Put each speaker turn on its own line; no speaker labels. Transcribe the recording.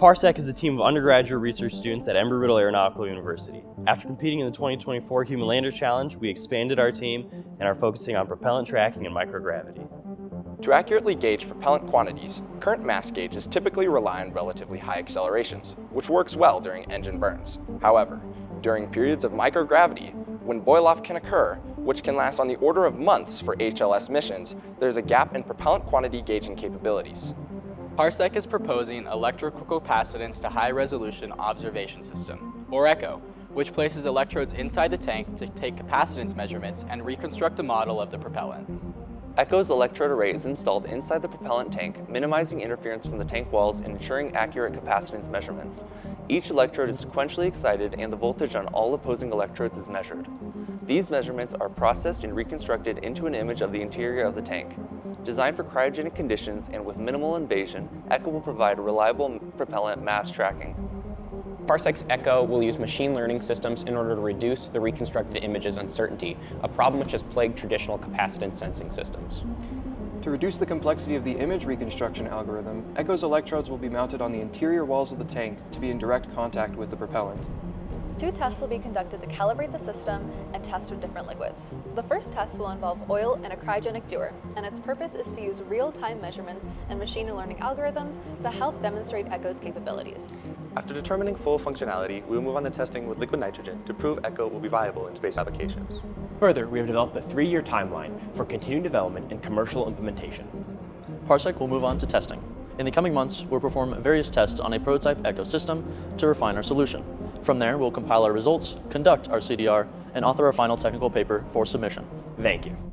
Parsec is a team of undergraduate research students at Embry-Riddle Aeronautical University. After competing in the 2024 Human Lander Challenge, we expanded our team and are focusing on propellant tracking and microgravity.
To accurately gauge propellant quantities, current mass gauges typically rely on relatively high accelerations, which works well during engine burns. However, during periods of microgravity, when boil-off can occur, which can last on the order of months for HLS missions, there's a gap in propellant quantity gauging capabilities.
Parsec is proposing electrical capacitance to high resolution observation system, or ECHO, which places electrodes inside the tank to take capacitance measurements and reconstruct a model of the propellant.
ECHO's electrode array is installed inside the propellant tank, minimizing interference from the tank walls and ensuring accurate capacitance measurements. Each electrode is sequentially excited and the voltage on all opposing electrodes is measured. These measurements are processed and reconstructed into an image of the interior of the tank. Designed for cryogenic conditions and with minimal invasion, ECHO will provide reliable propellant mass tracking.
Parsec's ECHO will use machine learning systems in order to reduce the reconstructed image's uncertainty, a problem which has plagued traditional capacitance sensing systems.
To reduce the complexity of the image reconstruction algorithm, ECHO's electrodes will be mounted on the interior walls of the tank to be in direct contact with the propellant.
Two tests will be conducted to calibrate the system and test with different liquids. The first test will involve oil and a cryogenic dewar, and its purpose is to use real-time measurements and machine learning algorithms to help demonstrate ECHO's capabilities.
After determining full functionality, we will move on to testing with liquid nitrogen to prove ECHO will be viable in space applications.
Further, we have developed a three-year timeline for continued development and commercial implementation.
Parsec will move on to testing. In the coming months, we'll perform various tests on a prototype ECHO system to refine our solution. From there, we'll compile our results, conduct our CDR, and author our final technical paper for submission.
Thank you.